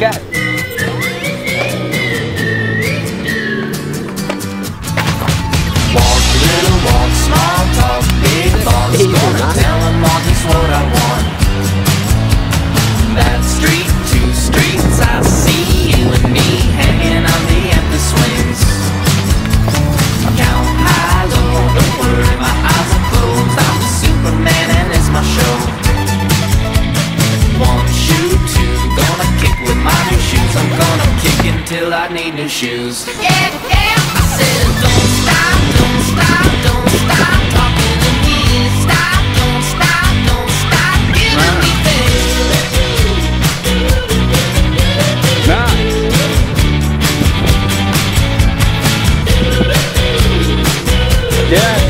Let's. Walk, little walk, small talk, big boss. Gonna tell him all just what I want. Shoes. Yeah, yeah. I said, don't stop, don't stop, don't stop talking to me. Stop, don't stop, don't stop giving me things. Nah. Yes.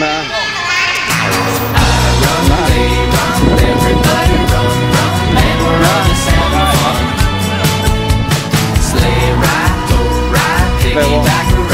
Nah. farewell.